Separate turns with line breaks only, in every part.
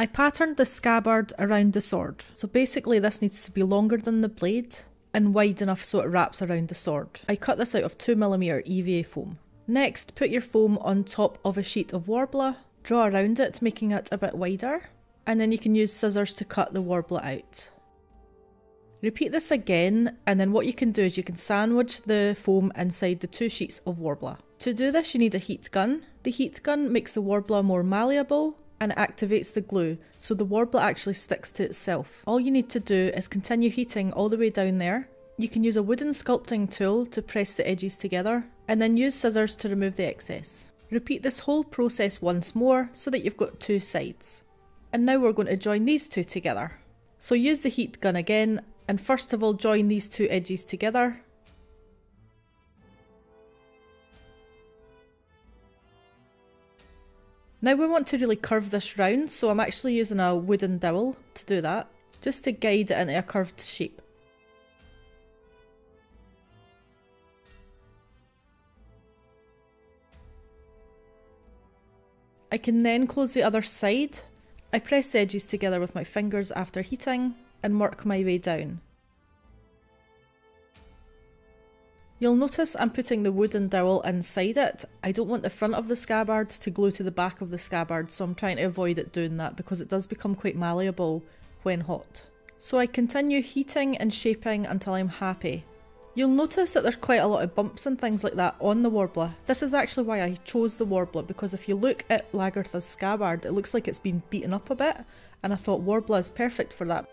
I patterned the scabbard around the sword. So basically this needs to be longer than the blade and wide enough so it wraps around the sword. I cut this out of 2mm EVA foam. Next, put your foam on top of a sheet of Worbla, draw around it making it a bit wider, and then you can use scissors to cut the Worbla out. Repeat this again, and then what you can do is you can sandwich the foam inside the two sheets of Worbla. To do this, you need a heat gun. The heat gun makes the Worbla more malleable and activates the glue, so the Worbla actually sticks to itself. All you need to do is continue heating all the way down there. You can use a wooden sculpting tool to press the edges together, and then use scissors to remove the excess. Repeat this whole process once more so that you've got two sides. And now we're going to join these two together. So use the heat gun again and first of all join these two edges together. Now we want to really curve this round so I'm actually using a wooden dowel to do that, just to guide it into a curved shape. I can then close the other side. I press edges together with my fingers after heating and work my way down. You'll notice I'm putting the wooden dowel inside it. I don't want the front of the scabbard to glue to the back of the scabbard, so I'm trying to avoid it doing that because it does become quite malleable when hot. So I continue heating and shaping until I'm happy. You'll notice that there's quite a lot of bumps and things like that on the Worbla. This is actually why I chose the Worbla because if you look at Lagertha's scabbard it looks like it's been beaten up a bit and I thought Worbla is perfect for that.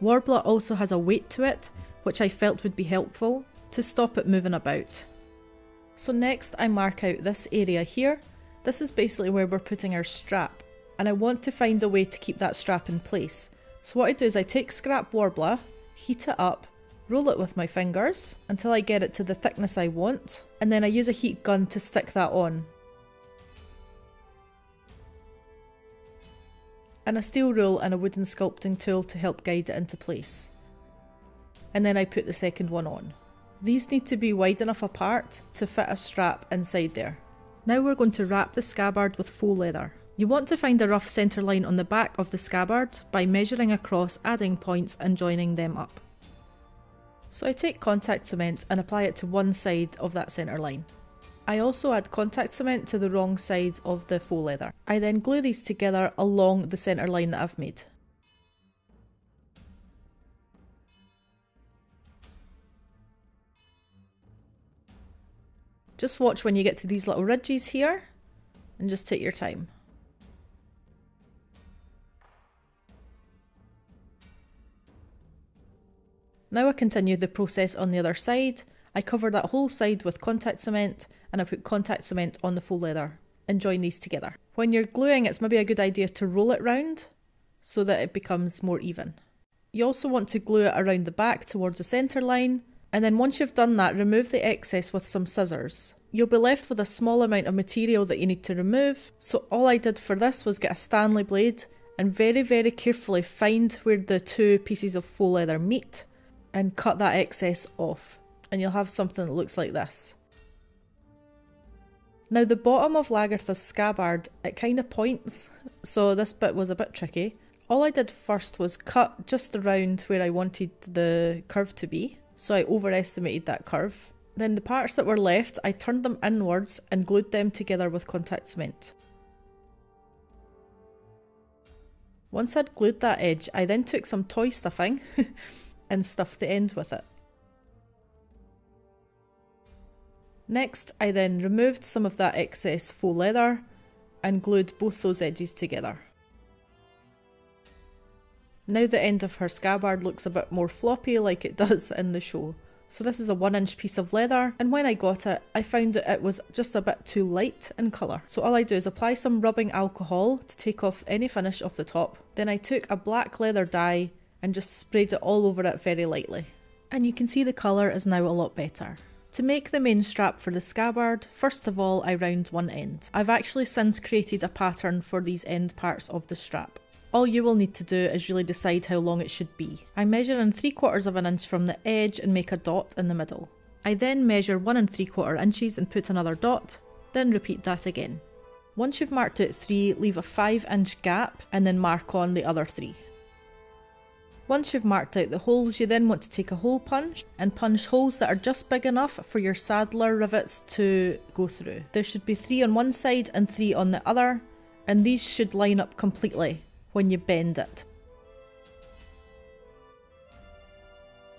Worbla also has a weight to it, which I felt would be helpful to stop it moving about. So next I mark out this area here. This is basically where we're putting our strap and I want to find a way to keep that strap in place. So what I do is I take scrap Worbla, heat it up, roll it with my fingers until I get it to the thickness I want and then I use a heat gun to stick that on. and a steel rule and a wooden sculpting tool to help guide it into place. And then I put the second one on. These need to be wide enough apart to fit a strap inside there. Now we're going to wrap the scabbard with faux leather. You want to find a rough centre line on the back of the scabbard by measuring across, adding points and joining them up. So I take contact cement and apply it to one side of that centre line. I also add contact cement to the wrong side of the faux leather. I then glue these together along the centre line that I've made. Just watch when you get to these little ridges here and just take your time. Now I continue the process on the other side. I cover that whole side with contact cement and I put contact cement on the faux leather and join these together. When you're gluing, it's maybe a good idea to roll it round so that it becomes more even. You also want to glue it around the back towards the centre line, and then once you've done that, remove the excess with some scissors. You'll be left with a small amount of material that you need to remove, so all I did for this was get a Stanley blade and very, very carefully find where the two pieces of faux leather meet and cut that excess off. And you'll have something that looks like this. Now the bottom of Lagertha's scabbard, it kind of points, so this bit was a bit tricky. All I did first was cut just around where I wanted the curve to be, so I overestimated that curve. Then the parts that were left, I turned them inwards and glued them together with contact cement. Once I'd glued that edge, I then took some toy stuffing and stuffed the end with it. Next, I then removed some of that excess faux leather and glued both those edges together. Now the end of her scabbard looks a bit more floppy like it does in the show. So this is a one inch piece of leather and when I got it I found that it was just a bit too light in colour. So all I do is apply some rubbing alcohol to take off any finish off the top. Then I took a black leather dye and just sprayed it all over it very lightly. And you can see the colour is now a lot better. To make the main strap for the scabbard, first of all I round one end. I've actually since created a pattern for these end parts of the strap. All you will need to do is really decide how long it should be. I measure in 3 quarters of an inch from the edge and make a dot in the middle. I then measure 1 and 3 quarter inches and put another dot, then repeat that again. Once you've marked out three, leave a 5 inch gap and then mark on the other three. Once you've marked out the holes, you then want to take a hole punch and punch holes that are just big enough for your saddler rivets to go through. There should be three on one side and three on the other, and these should line up completely when you bend it.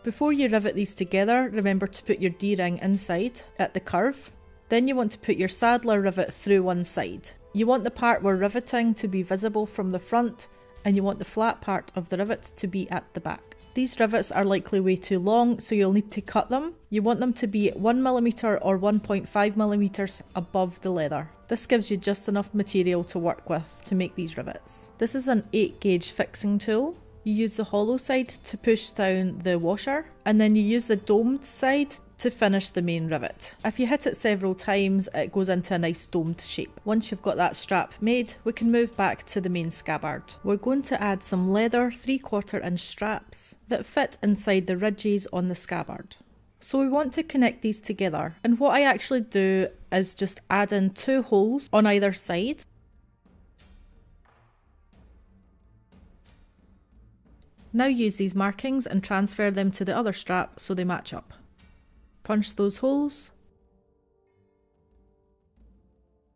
Before you rivet these together, remember to put your D-ring inside at the curve. Then you want to put your saddler rivet through one side. You want the part we're riveting to be visible from the front and you want the flat part of the rivet to be at the back. These rivets are likely way too long, so you'll need to cut them. You want them to be 1mm or 1.5mm above the leather. This gives you just enough material to work with to make these rivets. This is an 8 gauge fixing tool. You use the hollow side to push down the washer, and then you use the domed side to finish the main rivet. If you hit it several times, it goes into a nice domed shape. Once you've got that strap made, we can move back to the main scabbard. We're going to add some leather 3 quarter inch straps that fit inside the ridges on the scabbard. So we want to connect these together. And what I actually do is just add in two holes on either side. Now use these markings and transfer them to the other strap so they match up. Punch those holes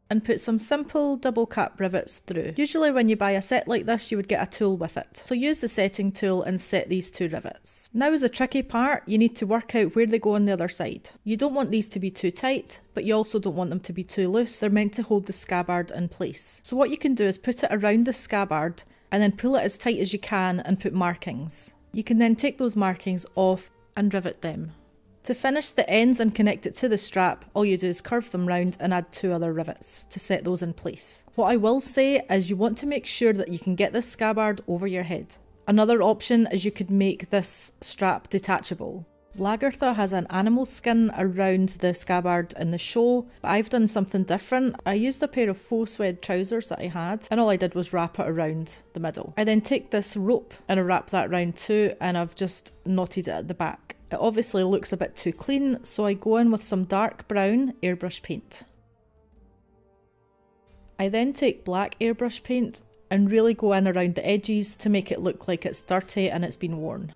and put some simple double cap rivets through. Usually when you buy a set like this you would get a tool with it. So use the setting tool and set these two rivets. Now is the tricky part, you need to work out where they go on the other side. You don't want these to be too tight, but you also don't want them to be too loose, they're meant to hold the scabbard in place. So what you can do is put it around the scabbard and then pull it as tight as you can and put markings. You can then take those markings off and rivet them. To finish the ends and connect it to the strap, all you do is curve them round and add two other rivets to set those in place. What I will say is you want to make sure that you can get this scabbard over your head. Another option is you could make this strap detachable. Lagertha has an animal skin around the scabbard in the show, but I've done something different. I used a pair of faux suede trousers that I had, and all I did was wrap it around the middle. I then take this rope and I wrap that round too, and I've just knotted it at the back. It obviously looks a bit too clean, so I go in with some dark brown airbrush paint. I then take black airbrush paint and really go in around the edges to make it look like it's dirty and it's been worn.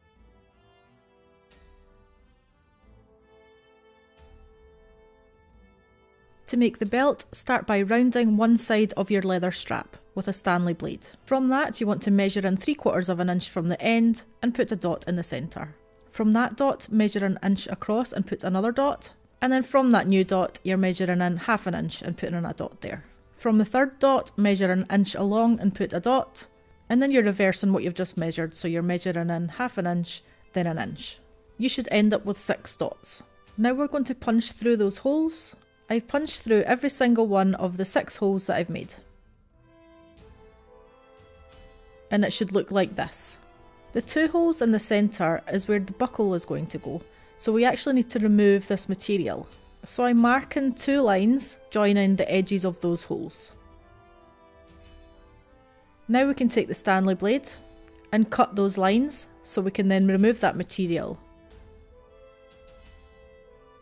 To make the belt, start by rounding one side of your leather strap with a Stanley blade. From that, you want to measure in 3 quarters of an inch from the end and put a dot in the centre. From that dot, measure an inch across and put another dot. And then from that new dot, you're measuring in half an inch and putting in a dot there. From the third dot, measure an inch along and put a dot. And then you're reversing what you've just measured, so you're measuring in half an inch, then an inch. You should end up with six dots. Now we're going to punch through those holes. I've punched through every single one of the six holes that I've made. And it should look like this. The two holes in the centre is where the buckle is going to go, so we actually need to remove this material. So I'm marking two lines joining the edges of those holes. Now we can take the Stanley blade and cut those lines so we can then remove that material.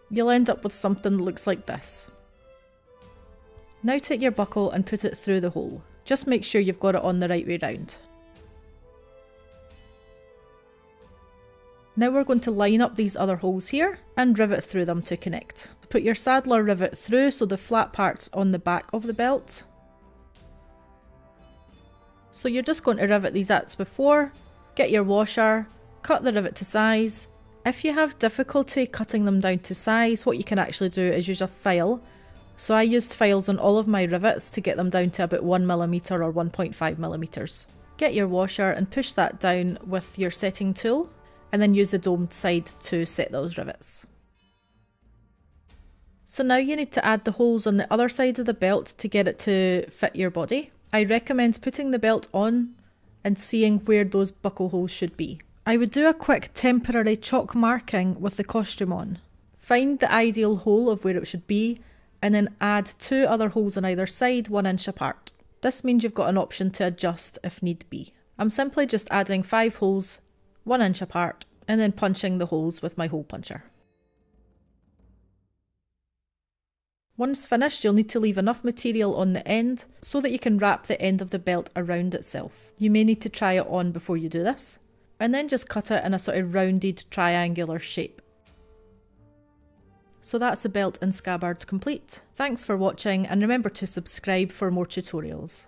You'll end up with something that looks like this. Now take your buckle and put it through the hole. Just make sure you've got it on the right way round. Now we're going to line up these other holes here and rivet through them to connect. Put your saddler rivet through so the flat part's on the back of the belt. So you're just going to rivet these as before, get your washer, cut the rivet to size. If you have difficulty cutting them down to size, what you can actually do is use a file. So I used files on all of my rivets to get them down to about 1mm or 1.5mm. Get your washer and push that down with your setting tool and then use the domed side to set those rivets. So now you need to add the holes on the other side of the belt to get it to fit your body. I recommend putting the belt on and seeing where those buckle holes should be. I would do a quick temporary chalk marking with the costume on. Find the ideal hole of where it should be and then add two other holes on either side, one inch apart. This means you've got an option to adjust if need be. I'm simply just adding five holes one inch apart, and then punching the holes with my hole puncher. Once finished, you'll need to leave enough material on the end so that you can wrap the end of the belt around itself. You may need to try it on before you do this. And then just cut it in a sort of rounded triangular shape. So that's the belt and scabbard complete. Thanks for watching and remember to subscribe for more tutorials.